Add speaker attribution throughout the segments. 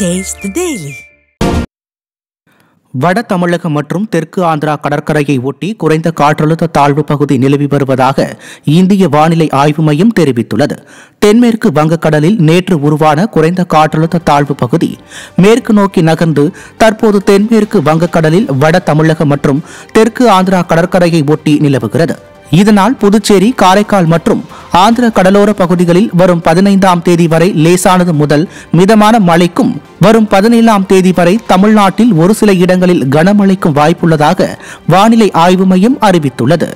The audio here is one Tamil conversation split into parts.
Speaker 1: டேஸ்ட் the
Speaker 2: வட தமிழகம் மற்றும் தெற்கு ஆந்திரா கடற்கரையை ஒட்டி குறைந்த காற்றழுத்த தாழ்வு பகுதி நிலவி வருவதாக இந்திய வானிலை ஆய்வு மையம் தெரிவித்துள்ளது. தென்மேற்கு வங்கக்கடலில் நேற்று உருவான குறைந்த காற்றழுத்த தாழ்வு பகுதி மேற்கு நோக்கி நகர்ந்து தற்போது தென்மேற்கு வங்கக்கடலில் வட தமிழகம் மற்றும் தெற்கு ஆந்திரா கடற்கரையை ஒட்டி நிலவுகிறது. இதனால் புதுச்சேரி காரைக்கால் மற்றும் ஆந்திர கடலோர பகுதிகளில் வரும் பதினைந்தாம் தேதி வரை லேசானது முதல் மிதமான மழைக்கும் வரும் பதினேழாம் தேதி வரை தமிழ்நாட்டில் ஒரு சில இடங்களில் கனமழைக்கும் வாய்ப்புள்ளதாக வானிலை ஆய்வு மையம் அறிவித்துள்ளது.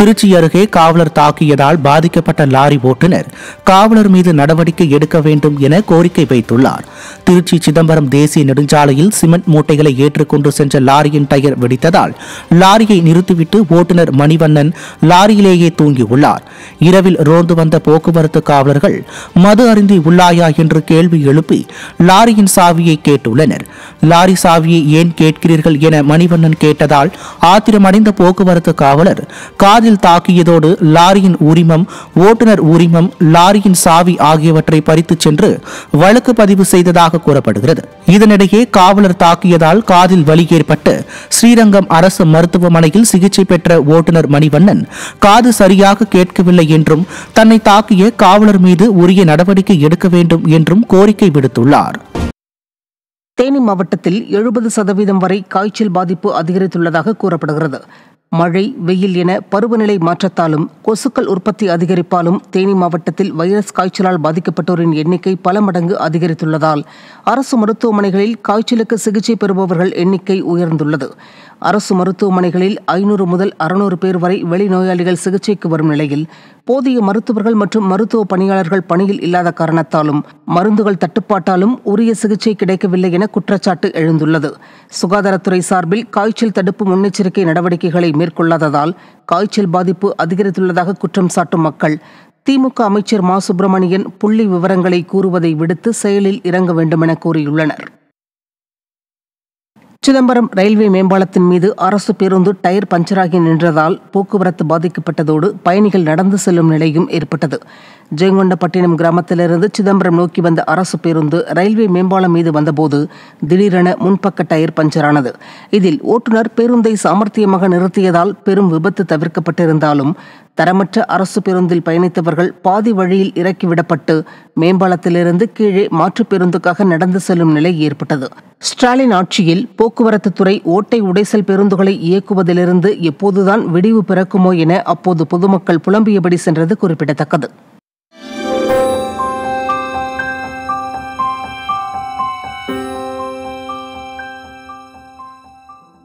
Speaker 2: திருச்சி அருகே காவலர் தாக்கியதால் பாதிக்கப்பட்ட லாரி ஓட்டுநர் காவலர் மீது நடவடிக்கை எடுக்க வேண்டும் என கோரிக்கை வைத்துள்ளார். திருச்சி சிதம்பரம் தேசிய நெடுஞ்சாலையில் சிமெண்ட் மூட்டைகளை ஏற்றுக்கொண்டு சென்ற லாரியின் டயர் வெடித்ததால் லாரியை நிறுத்திவிட்டு ஓட்டுநர் மணிவண்ணன் லாரியிலேயே தூங்கியுள்ளார். இரவில் ரோந்து வந்த போக்குவரத்து காவலர்கள் மது அருந்தி உள்ளாயா? என்று கேள்வி எழுப்பி லாரியின் சாவியை கேட்டுள்ளனர். லாரி சாவியை ஏன் கேட்கிறீர்கள்? என மணிவண்ணன் கேட்டதால் ஆத்திரமடைந்த போக்குவரத்து காவலர் காதில் தாக்கியதோடு லாரியின் உரிமம் ஓட்டுநர் உரிமம் லாரியின் சாவி ஆகியவற்றை பறித்துச் சென்று வழக்கு பதிவு செய்ததாக கூறப்படுகிறது. இதனிடையே காவலர் தாக்கியதால் காதில் வலி ஏற்பட்டு ஸ்ரீரங்கம் அரசு மருத்துவமனையில் சிகிச்சை பெற்ற ஓட்டுநர் மணிவண்ணன் காது சரியாக கேட்கவில்லை என்றும் தன்னை தாக்கிய காவலர் மீது உரிய நடவடிக்கை எடுக்க வேண்டும் என்றும் கோரிக்கை விடுத்துள்ளார்.
Speaker 3: தேனி மாவட்டத்தில் எழுபது சதவீதம் வரை காய்ச்சல் பாதிப்பு அதிகரித்துள்ளதாக கூறப்படுகிறது. மழை வெயில் என பருவநிலை மாற்றத்தாலும் கொசுக்கள் உற்பத்தி அதிகரிப்பாலும் தேனி மாவட்டத்தில் வைரஸ் காய்ச்சலால் பாதிக்கப்பட்டோரின் எண்ணிக்கை பல மடங்கு அதிகரித்துள்ளதால் அரசு மருத்துவமனைகளில் காய்ச்சலுக்கு சிகிச்சை பெறுபவர்கள் எண்ணிக்கை உயர்ந்துள்ளது. அரசு மருத்துவமனைகளில் ஐநூறு முதல் அறுநூறு பேர் வரை வெளிநோயாளிகள் சிகிச்சைக்கு வரும் நிலையில் போதிய மருத்துவர்கள் மற்றும் மருத்துவ பணியாளர்கள் பணியில் இல்லாத காரணத்தாலும் மருந்துகள் தட்டுப்பாட்டாலும் உரிய சிகிச்சை கிடைக்கவில்லை என குற்றச்சாட்டு எழுந்துள்ளது. சுகாதாரத்துறை சார்பில் காய்ச்சல் தடுப்பு முன்னெச்சரிக்கை நடவடிக்கைகளை மேற்கொள்ளாததால் காய்ச்சல் பாதிப்பு அதிகரித்துள்ளதாக குற்றம் சாட்டும் மக்கள். திமுக அமைச்சர் மா. சுப்பிரமணியன் புள்ளி விவரங்களை கூறுவதை விடுத்து செயலில் இறங்க வேண்டுமென கூறியுள்ளனர். சிதம்பரம் ரயில்வே மேம்பாலத்தின் மீது அரசு பேருந்து டயர் பஞ்சராகி நின்றதால் போக்குவரத்து பாதிக்கப்பட்டதோடு பயணிகள் நடந்து செல்லும் நிலையும் ஏற்பட்டது. ஜெயங்கொண்டப்பட்டினம் கிராமத்திலிருந்து சிதம்பரம் நோக்கி வந்த அரசு பேருந்து ரயில்வே மேம்பாலம் மீது வந்தபோது திடீரென முன்பக்க டயர் பஞ்சரானது. இதில் ஓட்டுநர் பேருந்தை சாமர்த்தியமாக நிறுத்தியதால் பெரும் விபத்து தவிர்க்கப்பட்டிருந்தாலும் தரமற்ற அரசு பேருந்தில் பயணித்தவர்கள் பாதி வழியில் இறக்கிவிடப்பட்டு மேம்பாலத்திலிருந்து கீழே மாற்றுப் பேருந்துக்காக நடந்து செல்லும் நிலை ஏற்பட்டது. ஸ்டாலின் ஆட்சியில் போக்குவரத்து துறை ஓட்டை உடைசல் பேருந்துகளை இயக்குவதிலிருந்து எப்போதுதான் விடிவு பிறக்குமோ என அப்போது பொதுமக்கள் புலம்பியபடி சென்றது குறிப்பிடத்தக்கது.